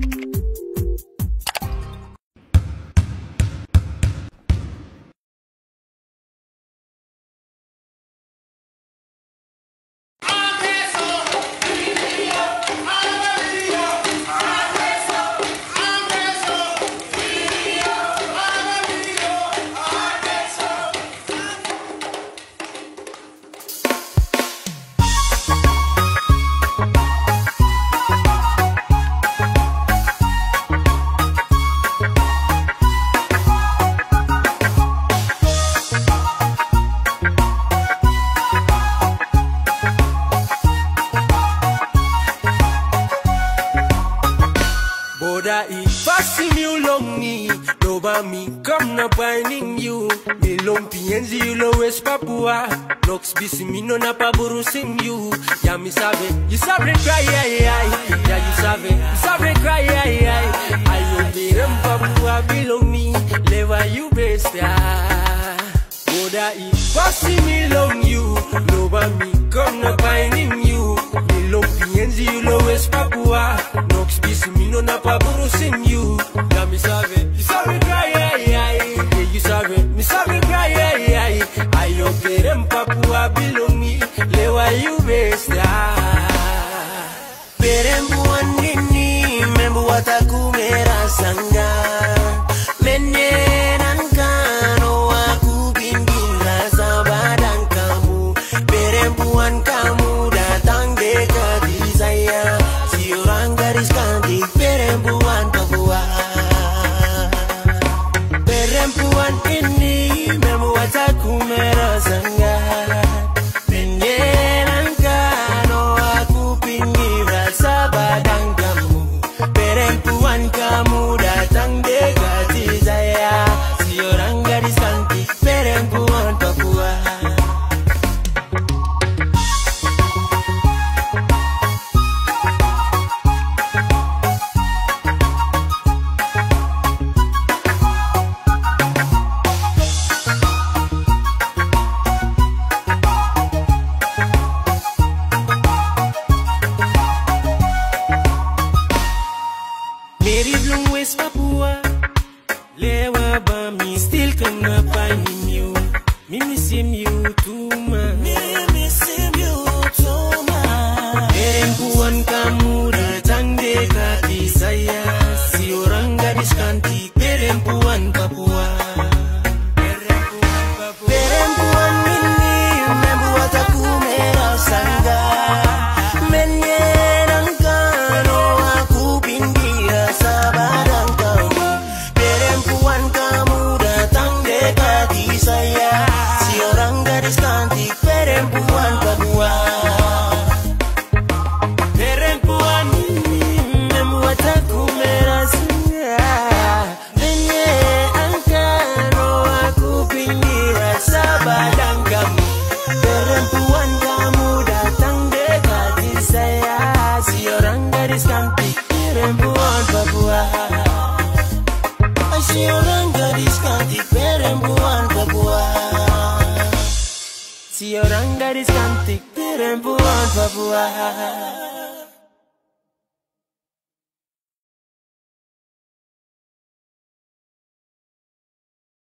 Boda i fasi mi ulongi Loba mi come na binding you. Mi lompi enzi you lo west Papua. Nox bisi mi no na paburu sing you. Ya mi sabe, you sabe cry ay ay Ya you sabe, you sabe cry ay ay. Ayo birem Papua belong me Leva you best ya Boda i fasi mi long you Loba mi Chéri blon wes papouwa Lewa ba mi Stil kem na pa mi miw Mi Gadis cantik buan berbuah Si orang gadis cantik perempuan berbuah Si orang gadis cantik perempuan berbuah